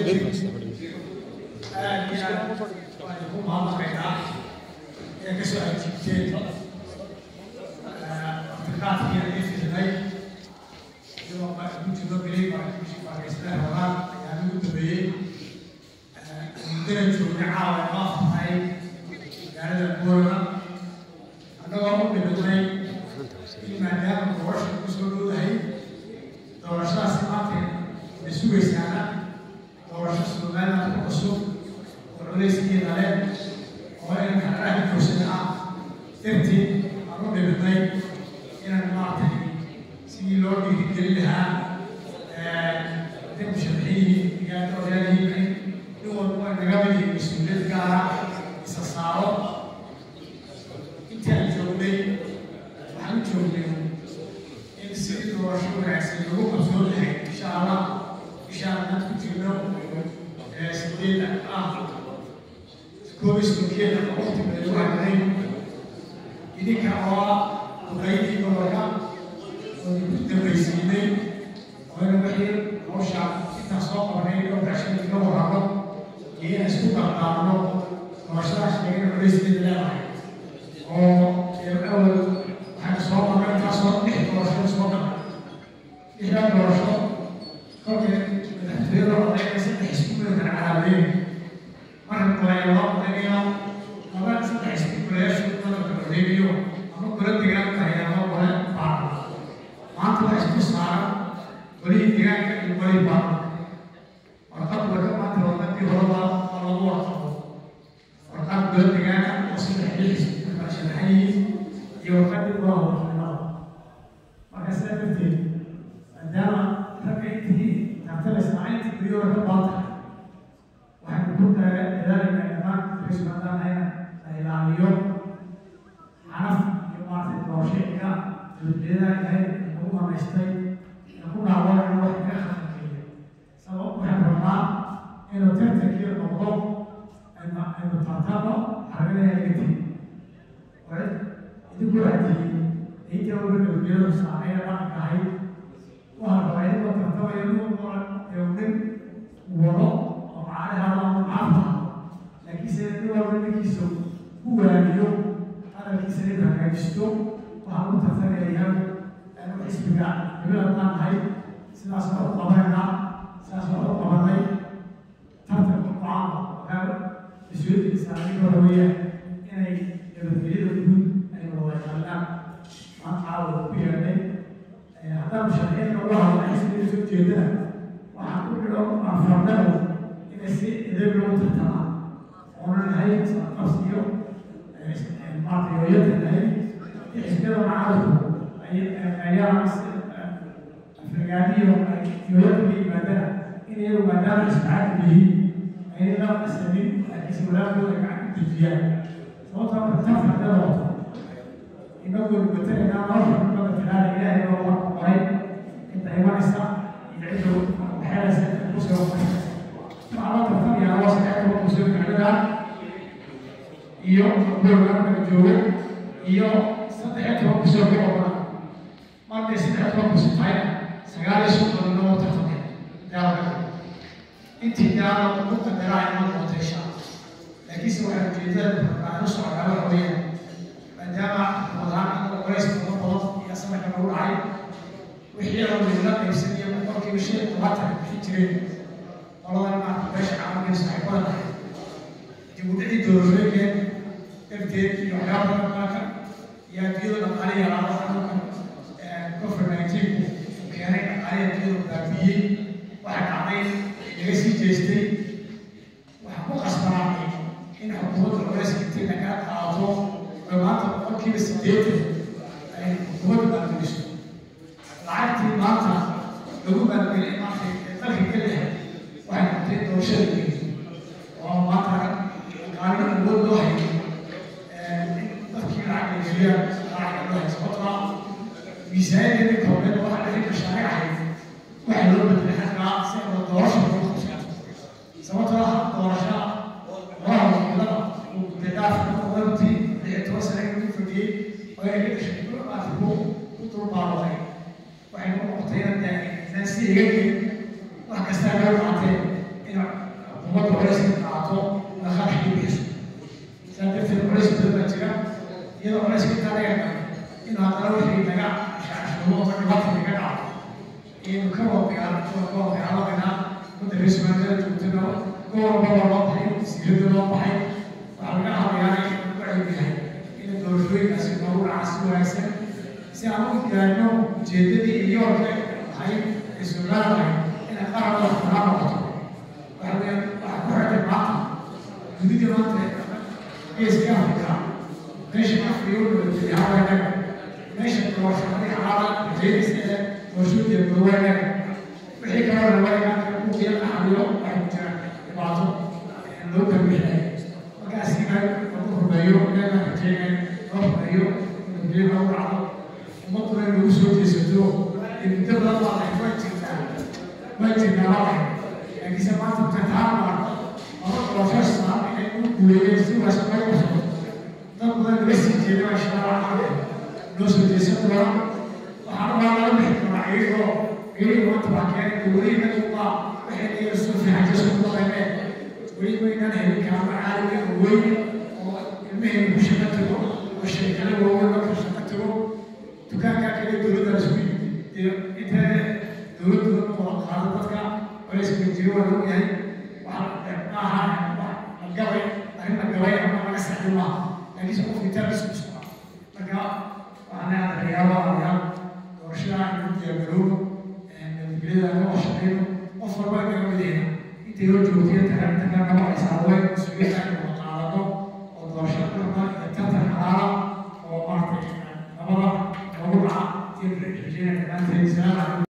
Io Birgos. Eh, mi ha fatto een mamma che ha, e che oo in xaqaahi fursada ah darteed aan u dhibnay inaan maaragtay sidii loo dhiirigelin lahaa dib sharciyihii iyo odayaalihiin in walba ay naga mid yihiin mas'uuliyad gaara isa saaro intii aan joognay waxaan joognay in sidii doorasho wanaagsan lagu qabsoon lahay insha allah allah ku jirno sideeda ah koob iyo soddonkeeda waqti bay lagu hadlay idinka oo duqaydii gobolka oo ku dambaysiinay ina wixii hawsha intaan soo qabanay oo gashan iga warramo iyo inaan isku dardaarno doorashadaas sheegana culayskeeda leedahay oo awal waxaan soo marnay intaasoo lix doorasho soo galay lixdaa doorasho kolkay madaxtooyada odayga saddex isku midan calaamadeyn marka goleelo odaygayo laba saddex isku goleyaashu dalabka odaygayo ama gole deegaanka haya ama gole baarla maanta waxaa isku saaran golihii deegaanka iyo golihii baarla warqad waka maanta wadadii horeba waa lagu warqabo warqad deegaanka oo saddex lix markaa sharaxan yihiin iyo warqadii waa warqanimada marka sidaa darteed maadaama ragga intii tartalaysa inta guryo ka baanta waxaan ku dadaalaynaa dhammaan rasuuladaanayna la ilaaliyo xanaf iyo maaragtay doorashayga dowladnimada ilahay lagu manaystay lagu dhaawanayo wax inuu tartankiiyo noqdo tartano xargadaha iga tegi idinku haddii inta uga dowladnimada saameeya dhaqanka ahayd waxaa rabaa in la tartamayo nin walba ee nin wado oo macnaha ama macafa laakiinse nin walba ninkiisa ku waaniyo hadalkiisa in hagaajisto waxaa lagu tartamayaa anu xisbiga dowladda daan ahay sidaas waa u qabanaynaa sidaas waa u qabanay tartanka go'aan waxaa mas'uuliyadda islaamiga hore weeyaan inay nabadgelyada guud ay wada yaqaanaan maan caawa ku yeelnay haddaan sharciyada uga hadla xisbiga soo jeedana waxaan ku xidho afardadu inay si edeb loogu tartamaan oonan lahayn sabqas iyo maartay hooyada lahayn xisbiyada macaalku ayaa afragaadiyo hooyada ka yimaadana in iyagu maadaama ismacadku yihiin ayna la qasanin laakiinse walaakooda gacan ku dejiyaan sababtoo marka tartan hadday noqoto inagu matalaynaa nolosha kubada filaada ilaahay baa waa ku qoray inta imanaysa iyo cidda waxeelaysa ku soo waxaa loo tartamayaa laba saddex toban ku soo ficnada iyo gobolka joogo iyo saddex toban ku soo gobolka markay saddex toban ku soo tahay sagaal iyo soddon intii daala ugu qadaraa iman doonta insha laakiinse waxaa ujeedada aan u socdaa waxa weeyaan maadaama wadahaan anaga culays badan badan iyo sanadka nagu dhacay wixii aan lagula qaybsanayo boqolkiiba shan iyo bixin jireen qoladan maarka beesha caalamka saaxiibada dhahay dib u dhici doorashooyinkeen darteed iyo waxyaaba badan qaaka iyo adduunyada dhaqaale yaraada xanuunka covid nineteen keenay dhaqaale adduunyada baabiyey waxaa dhacday laga sii jeestay waxaa ku qasbanaatay in xukuumadda culayska intii laga maanta boqolkiiba sideetan ay xukuumadda maalgeliso lacagtii maanta lagu maalgeliyay maanta ee ka lehay waxay noqotay doorashada geli oo maanta qaalin awood loo hayo dadkii lacag la geliyaan lacag loo hayo dhexi mashaariic ahayd. Waxaa loo bedelay xaggaa si oo doorasha sababtoo ah doorasha uu gudadaafka udantii lix toban sane inuu fadhiyey oo ay ka dhashay maarta ku ku dulbaaroday waxay si iga gelin wax kastaa loo qaatee in xukuumadda culayska qaato kharaxkii bixiso saa darteed culays badan baa jira iyadoo culayska intaa laga qaato in haddana wixii naga shacashoomo ama dhibaata naga dhaco inuu ka wadagaan ka somaliland joogtana gobolba waa loo baxay siirada loo baxay waxaa laga kaloo rabaa inuu biyo qaxabiyo waxay ku jiraan dhibaato loo karbixinay markaas inay lagu rumeeyo inayna rajeynay loo rumeeyo biyo lagu dhacdo ummaduna lagu soo jeesato muddo badan baa lahay way jirtaa way jirtaa lahay laakiinse maanta laba doorasho saan inay u guuleeyeen si wanaagsan may u socoto dad badan laga sii jeeday waa shaqada loo soo jeesan doona waxaana waa laga bixi doonaa iyagoo iyagoo maanta waa keenay dowladihii dadkuba waxay iyaga soo fiican ka soo noqoneen weli weynaan helin kaama caalami oo weyn oo ilmahayna ku shaqo tago oo shirkado waaweyn marka shaqo tago dukaankaa kale dowladda lasku yimid dee inta dowladdu wada qaado dadka culayska jiro waa loo yahay waxa maaha la gabay arrin la gabay ama laga saxday maaha qof walba midayna intay loo joogtiya tahay inta kama xisaabeen mas'uuliyadda inuu